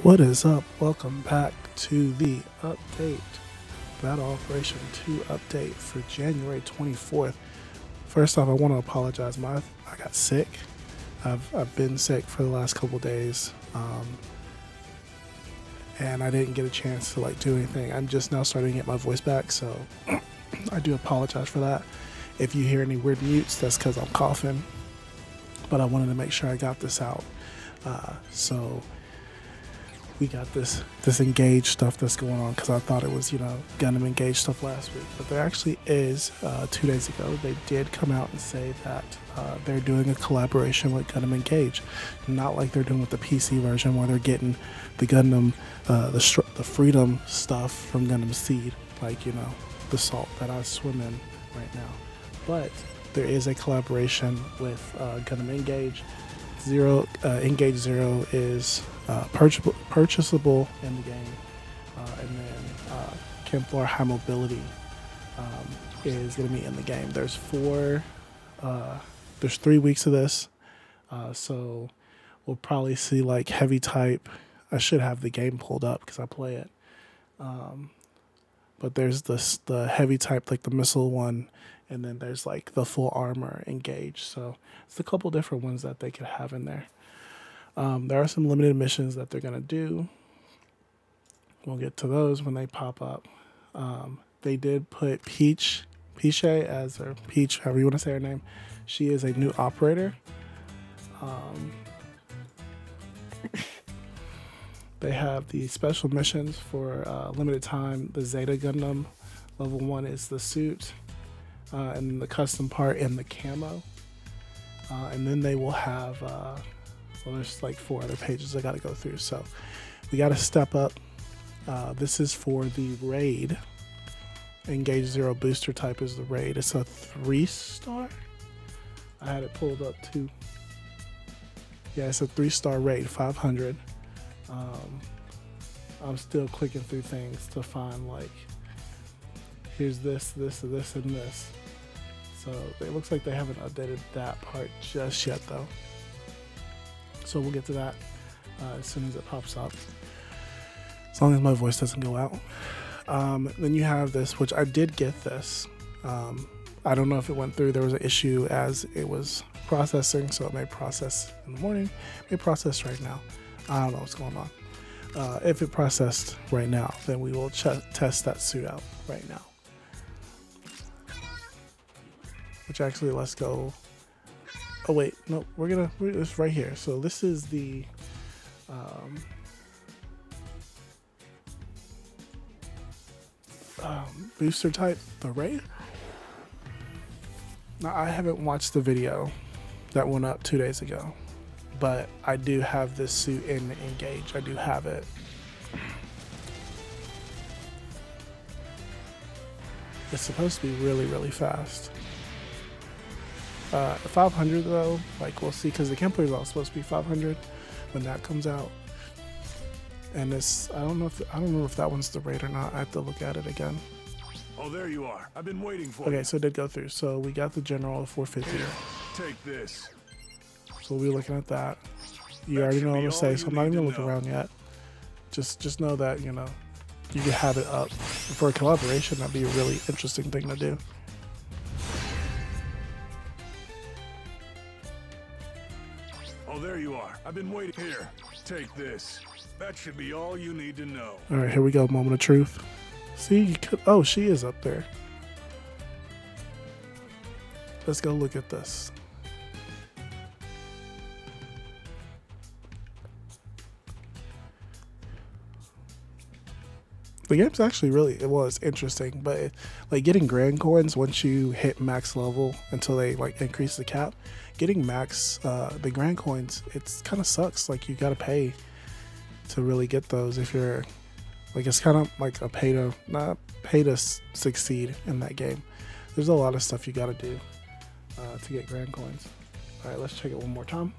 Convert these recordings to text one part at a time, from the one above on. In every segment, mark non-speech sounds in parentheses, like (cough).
What is up? Welcome back to the update. Battle Operation 2 update for January 24th. First off, I want to apologize. My I got sick. I've, I've been sick for the last couple days. Um, and I didn't get a chance to like do anything. I'm just now starting to get my voice back, so (clears throat) I do apologize for that. If you hear any weird mutes, that's because I'm coughing. But I wanted to make sure I got this out. Uh, so we got this this engage stuff that's going on because I thought it was you know Gundam engage stuff last week, but there actually is. Uh, two days ago, they did come out and say that uh, they're doing a collaboration with Gundam Engage, not like they're doing with the PC version where they're getting the Gundam uh, the the Freedom stuff from Gundam Seed, like you know the salt that I swim in right now, but there is a collaboration with uh, Gundam Engage. Zero uh, Engage Zero is uh, purchasable, purchasable in the game, uh, and then uh, Campflora High Mobility um, is going to be in the game. There's four, uh, there's three weeks of this, uh, so we'll probably see like heavy type. I should have the game pulled up because I play it. Um, but there's this the heavy type like the missile one and then there's like the full armor engage so it's a couple different ones that they could have in there um, there are some limited missions that they're going to do. We'll get to those when they pop up. Um, they did put Peach, Peach as her Peach, however you want to say her name. She is a new operator. Um, (laughs) they have the special missions for uh, limited time. The Zeta Gundam level one is the suit, uh, and the custom part and the camo. Uh, and then they will have uh, well, there's like four other pages I got to go through. So we got to step up. Uh, this is for the raid. Engage Zero booster type is the raid. It's a three star. I had it pulled up too. Yeah, it's a three star raid, 500. Um, I'm still clicking through things to find like, here's this, this, this, and this. So it looks like they haven't updated that part just yet though. So we'll get to that uh, as soon as it pops up. As long as my voice doesn't go out. Um, then you have this, which I did get this. Um, I don't know if it went through. There was an issue as it was processing, so it may process in the morning, may process right now. I don't know what's going on. Uh, if it processed right now, then we will test that suit out right now. Which actually, let's go Oh wait, no, we're gonna. We're, it's right here. So this is the. Um, um, booster type, the Ray. Now I haven't watched the video that went up two days ago, but I do have this suit in Engage. I do have it. It's supposed to be really, really fast. Uh, 500 though, like we'll see, because the Kampfer is all supposed to be 500 when that comes out. And this, I don't know if I don't know if that one's the rate or not. I have to look at it again. Oh, there you are. I've been waiting for okay, you. so it did go through. So we got the general 450. Here, take this. We'll be looking at that. You that already know what I'm gonna say, so I'm not even gonna look know. around yet. Just just know that you know you can have it up for a collaboration. That'd be a really interesting thing to do. Oh, there you are. I've been waiting. Here, take this. That should be all you need to know. All right, here we go. Moment of truth. See, you could. Oh, she is up there. Let's go look at this. The game's actually really it was interesting but it, like getting grand coins once you hit max level until they like increase the cap getting max uh, the grand coins it's kind of sucks like you gotta pay to really get those if you're like it's kind of like a pay to not pay to succeed in that game. There's a lot of stuff you gotta do uh, to get grand coins. All right let's check it one more time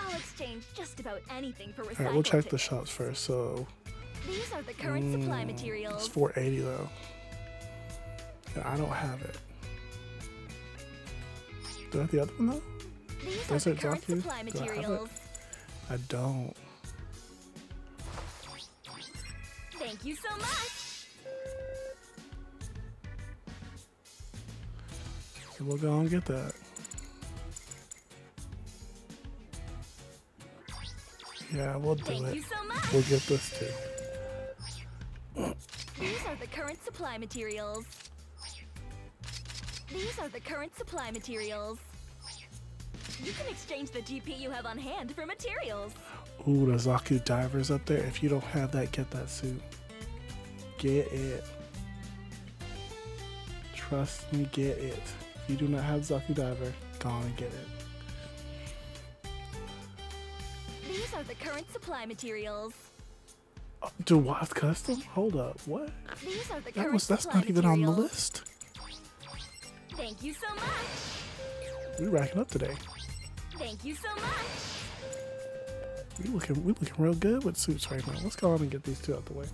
I'll exchange just about anything for recycled All right, we'll check the shops first. So These are the current supply mm, it's 480 though. I don't have it. Do I have the other one though? These are Does the it drop current you? supply Do I have it? materials. I don't. Thank you so much. We'll go and get that. Yeah, we'll do Thank it. so. We'll get this too. These are the current supply materials. These are the current supply materials. You can exchange the GP you have on hand for materials. Ooh, the Zaku divers up there. If you don't have that, get that suit. Get it. Trust me, get it. If you do not have Zaku diver, go on and get it. These are the current supply materials. Uh, oh, Dowas custom? Hold up, what? These are the That current was that's not even on the list. Thank you so much. We racking up today. Thank you so much. We looking we looking real good with suits right now. Let's go on and get these two out the way.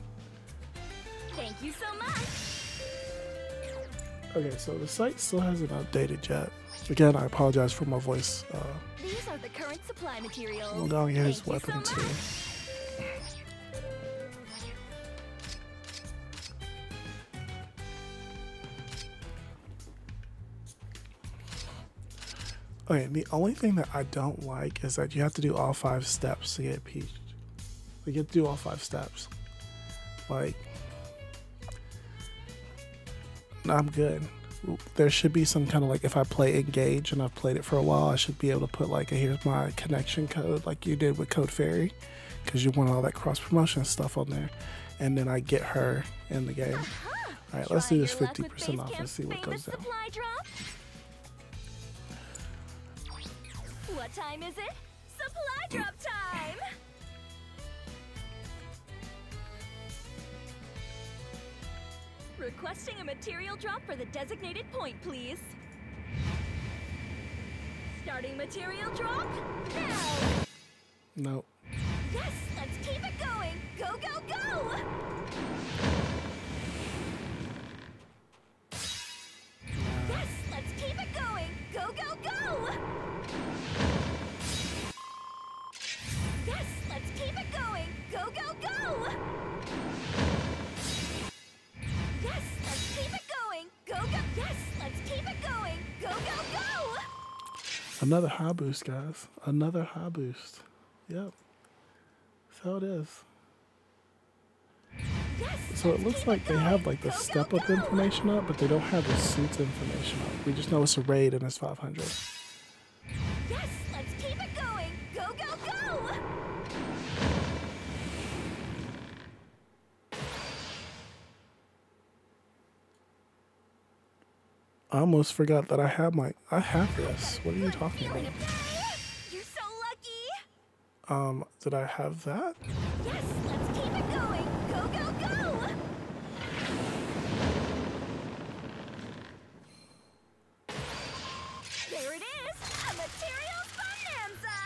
Thank you so much. Okay, so the site still hasn't updated yet. Again, I apologize for my voice. Uh, These are the current supply materials. we'll and Thank you so too. Okay, the only thing that I don't like is that you have to do all five steps to get peached. Like, you have to do all five steps. Like, I'm good. There should be some kind of like, if I play Engage and I've played it for a while, I should be able to put like, a, here's my connection code, like you did with Code Fairy, because you want all that cross promotion stuff on there. And then I get her in the game. Uh-huh. All right, let's do this your luck with 50% off and see what goes down. What time is it? Supply drop time! Requesting a material drop for the designated point, please. Starting material drop now! Nope. Yes, let's keep it going! Go, go, go! Yes, let's keep it going! Go, go, go! Yes, let's keep it going! Go, go, go! Another high boost, guys. Another high boost. Yep. That's how it is. So it looks like they have like the step up information up, but they don't have the suits information up. We just know it's a raid and it's 500. I almost forgot that I have my. I have this. What are you talking about? You're so lucky! Um, did I have that? Yes, let's keep it going! Go, go, go! There it is! A materials bonanza!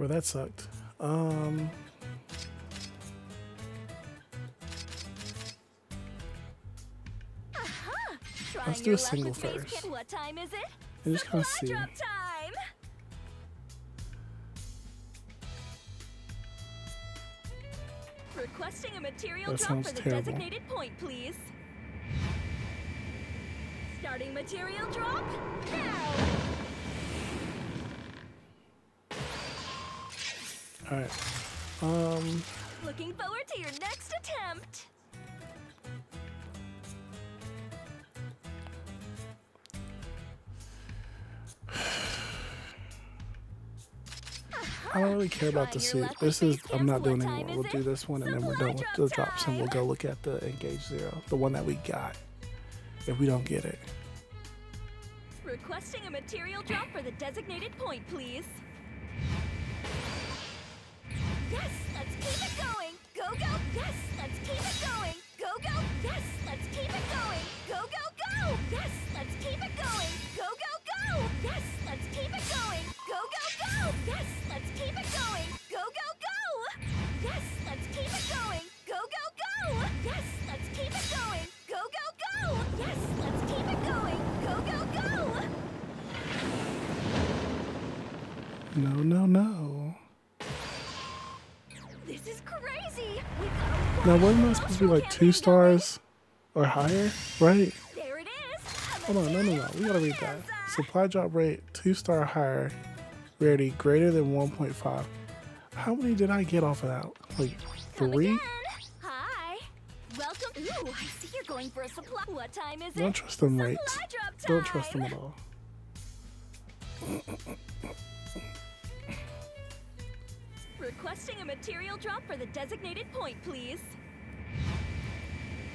Or that sucked. Um, Let's do a single first. Kit. What time is it? And just kinda see. drop time! Requesting a material That drop for the terrible. designated point, please. Starting material drop now! all right. Um, Looking forward to your next attempt. I don't really care about the suit. This is. I'm not doing anymore. We'll do this one and then we're done with the drops and we'll go look at the Engage Zero, the one that we got. If we don't get it. Requesting a material drop for the designated point, please. Yes, let's keep it going. Go, go. Yes, let's keep it going. Go, go. Yes, let's keep it going. Go, go, go. Yes, let's keep it going. Go, go, go. Yes, let's keep it going. Go, go, go. Yes, No, no, no. This is crazy. We've got a Now, wasn't that supposed to be like two stars or higher? Right? There it is. Hold on, no, no, no. We gotta read that. Supply drop rate, two star higher. Rarity greater than 1.5. How many did I get off of that? Like three? Hi. Welcome. Ooh, I see you're going for a supply. What time is it? Don't trust them rates. Supply drop time. Don't trust them at all. Requesting a material drop for the designated point, please.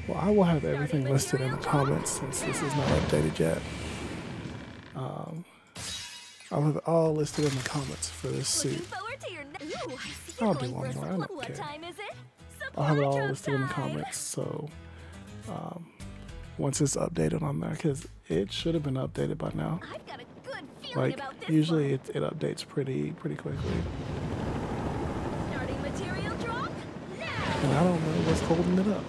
Well, I will have everything listed in the comments since this is not updated yet. Um, I'll have it all listed in the comments for this suit. forward to your. Ooh, I I'll do one more, I don't What care. time is it? I'll have it all listed in the comments. So um, once it's updated on there, because it should have been updated by now. I've got a good feeling Like about this usually it, it updates pretty pretty quickly, Starting material drop now. And I don't know what's holding it up.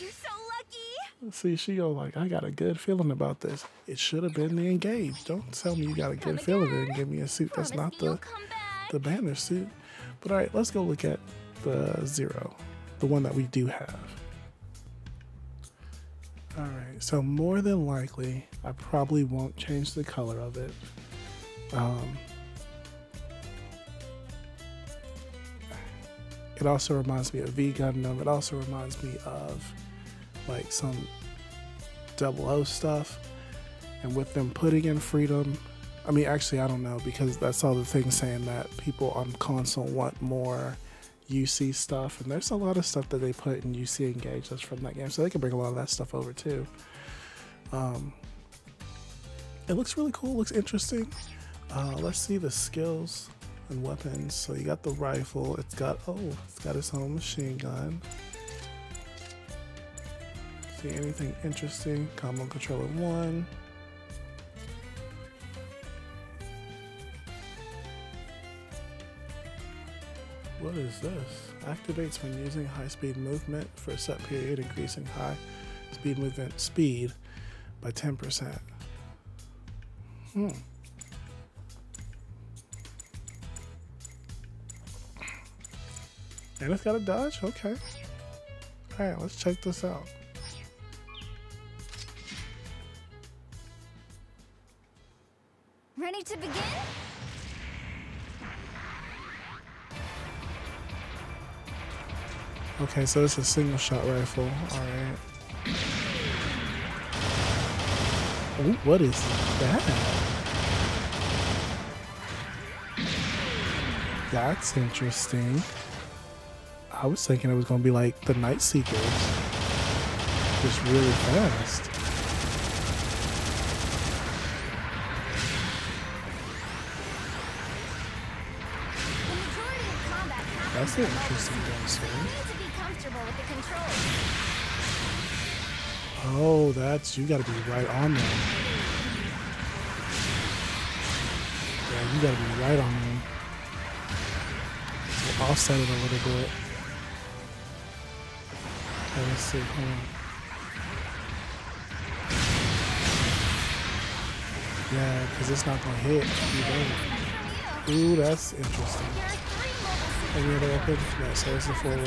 You're so lucky. See, she go like, I got a good feeling about this. It should have been the engaged. Don't tell me you got a good feeling and give me a suit that's not the the banner suit. But all right, let's go look at the zero, the one that we do have. All right, so more than likely, I probably won't change the color of it. Um, it also reminds me of V Gundam. It also reminds me of like some double O stuff. And with them putting in freedom, I mean, actually, I don't know because that's all the things saying that people on console want more UC stuff, and there's a lot of stuff that they put in UC Engage that's from that game, so they can bring a lot of that stuff over too. Um, it looks really cool. Looks interesting. Uh, let's see the skills and weapons. So you got the rifle. It's got oh, it's got its own machine gun. See anything interesting? Combo controller one. What is this? Activates when using high speed movement for a set period, increasing high speed movement speed by 10%. Hmm. And it's got a dodge? Okay. Alright, let's check this out. Ready to begin? Okay, so it's a single shot rifle. Alright. Ooh, what is that? That's interesting. I was thinking it was gonna be like the Night Seekers. Just really fast. That's an interesting to controls. Oh, that's you gotta be right on there. Yeah, you gotta be right on there. So offset it a little bit. Okay, let's see. Hold on. Yeah, because it's not hit. if You That's don't. Ooh, that's interesting. Any other weapon? Yeah, so it's the four be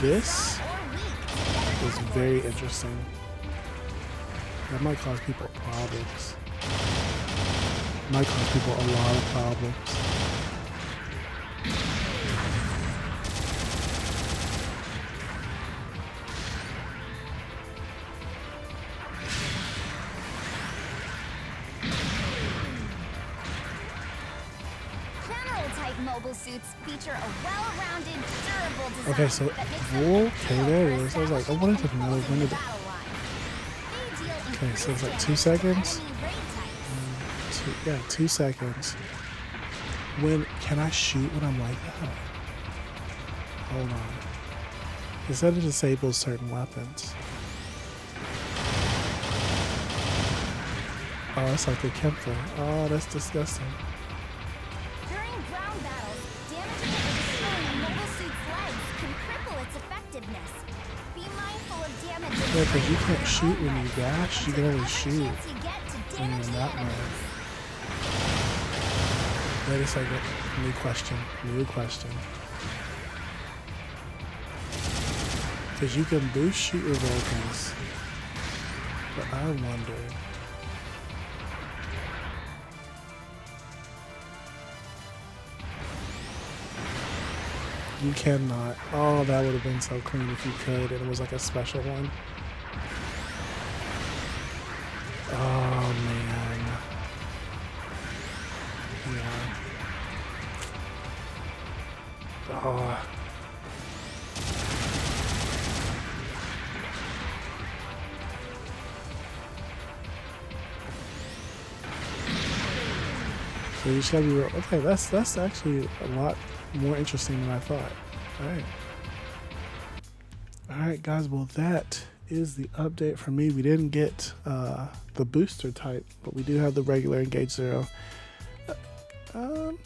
This It's very interesting. That might cause people problems. Might cause people a lot of problems. Type suits feature a well-rounded, durable design Okay, so that makes them wool. ideal Okay, there it is. I was like, I wanted to know when did it. battle line. They deal Okay, so it's like two seconds. types. Mm, two, yeah, two seconds. When can I shoot when I'm like that? Hold on. It said it disables certain weapons. Oh, it's like a Kampfer. Oh, that's disgusting. During ground battles, can cripple its effectiveness. Be mindful of damage. Yeah, 'cause you can't shoot when you dash, you can only shoot. when you're in that mode. Wait a second. New question. New question. Because you can boost shoot your Vulcans. But I wonder. You cannot. Oh, that would have been so clean if you could, and it was like a special one. Oh man. Yeah. Oh. So you just gotta be real. Okay, that's that's actually a lot more interesting than I thought. All right. All right, guys. Well, that is the update for me. We didn't get uh, the booster type, but we do have the regular Engage Zero. Uh, um,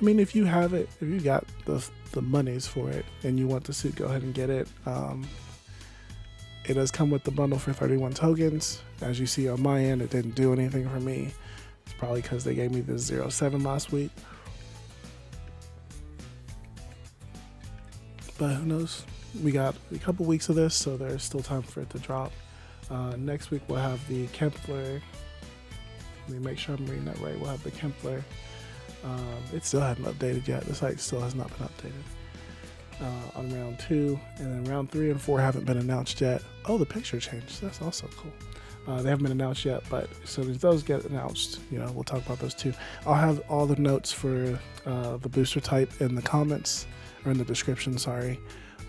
I mean, if you have it, if you got the the monies for it, and you want the suit, go ahead and get it. Um, it does come with the bundle for 31 tokens. As you see on my end, it didn't do anything for me. It's probably because they gave me the 07 last week. But who knows? We got a couple weeks of this, so there's still time for it to drop. Uh, next week we'll have the Kampfer. Let me make sure I'm reading that right. We'll have the Kampfer. Um, it still hasn't updated yet. The site still has not been updated. Uh, on round two, and then round three and four haven't been announced yet. Oh, the picture changed. That's also cool. Uh, they haven't been announced yet, but as soon as those get announced, you know, we'll talk about those too. I'll have all the notes for uh, the booster type in the comments or in the description. Sorry.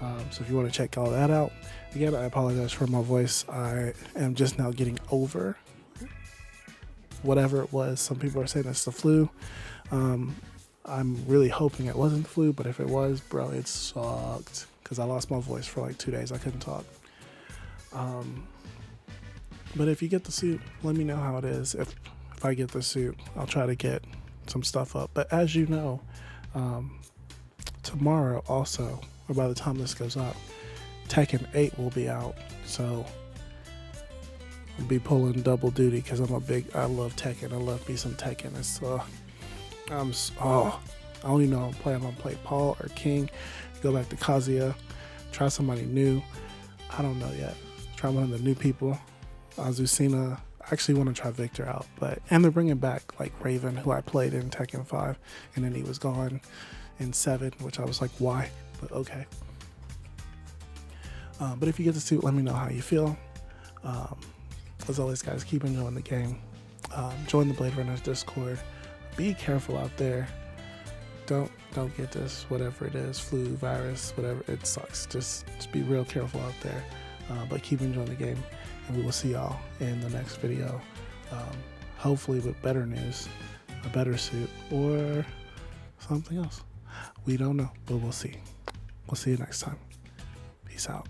Um, so if you want to check all that out, again, I apologize for my voice. I am just now getting over whatever it was. Some people are saying it's the flu. Um, I'm really hoping it wasn't the flu, but if it was, bro, it sucked because I lost my voice for like two days. I couldn't talk. Um, but if you get the suit, let me know how it is. If if I get the suit, I'll try to get some stuff up. But as you know, um, tomorrow also, or by the time this goes up, Tekken 8 will be out. So I'll be pulling double duty because I'm a big. I love Tekken. I love me some Tekken. It's uh, I'm oh, I don't even know. I'm playing. I'm gonna play Paul or King. Go back to Kazuya. Try somebody new. I don't know yet. Try one of the new people. Azucena. I actually want to try Victor out, but and they're bringing back like Raven, who I played in Tekken 5, and then he was gone in 7, which I was like, why? But okay. Uh, but if you get the suit, let me know how you feel. Um, as always, guys, keep enjoying the game. Um, join the Blade Runners Discord. Be careful out there. Don't don't get this whatever it is, flu, virus, whatever. It sucks. Just just be real careful out there. Uh, but keep enjoying the game, and we will see y'all in the next video. Um, hopefully with better news, a better suit, or something else. We don't know, but we'll see. We'll see you next time. Peace out.